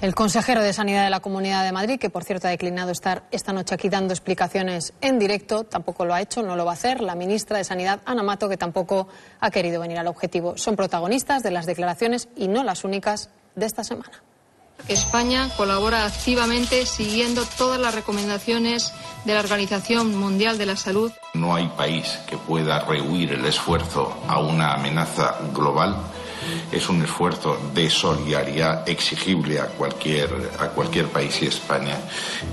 El consejero de Sanidad de la Comunidad de Madrid, que por cierto ha declinado estar esta noche aquí dando explicaciones en directo, tampoco lo ha hecho, no lo va a hacer. La ministra de Sanidad, Ana Mato, que tampoco ha querido venir al objetivo. Son protagonistas de las declaraciones y no las únicas de esta semana. España colabora activamente siguiendo todas las recomendaciones de la Organización Mundial de la Salud. No hay país que pueda rehuir el esfuerzo a una amenaza global es un esfuerzo de solidaridad exigible a cualquier, a cualquier país y España,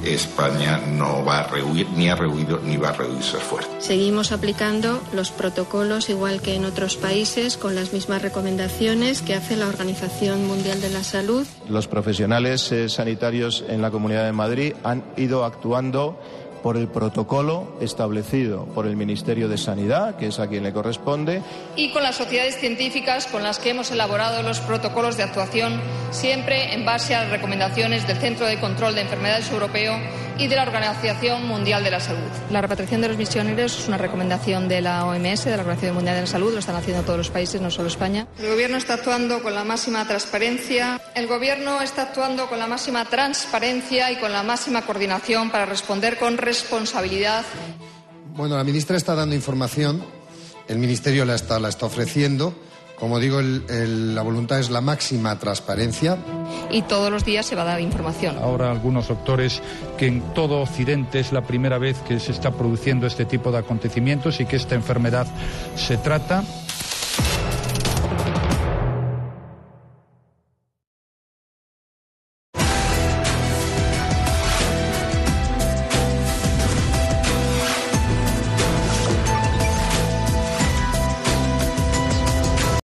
España no va a rehuir, ni ha rehuido, ni va a rehuir su esfuerzo. Seguimos aplicando los protocolos igual que en otros países con las mismas recomendaciones que hace la Organización Mundial de la Salud. Los profesionales eh, sanitarios en la Comunidad de Madrid han ido actuando por el protocolo establecido por el Ministerio de Sanidad, que es a quien le corresponde. Y con las sociedades científicas con las que hemos elaborado los protocolos de actuación, siempre en base a las recomendaciones del Centro de Control de Enfermedades Europeo y de la Organización Mundial de la Salud. La repatriación de los misioneros es una recomendación de la OMS, de la Organización Mundial de la Salud, lo están haciendo todos los países, no solo España. El Gobierno está actuando con la máxima transparencia. El Gobierno está actuando con la máxima transparencia y con la máxima coordinación para responder con responsabilidad. Bueno, la ministra está dando información, el Ministerio la está, la está ofreciendo como digo, la voluntad es la máxima transparencia. Y todos los días se va a dar información. Ahora algunos doctores que en todo Occidente es la primera vez que se está produciendo este tipo de acontecimientos y que esta enfermedad se trata.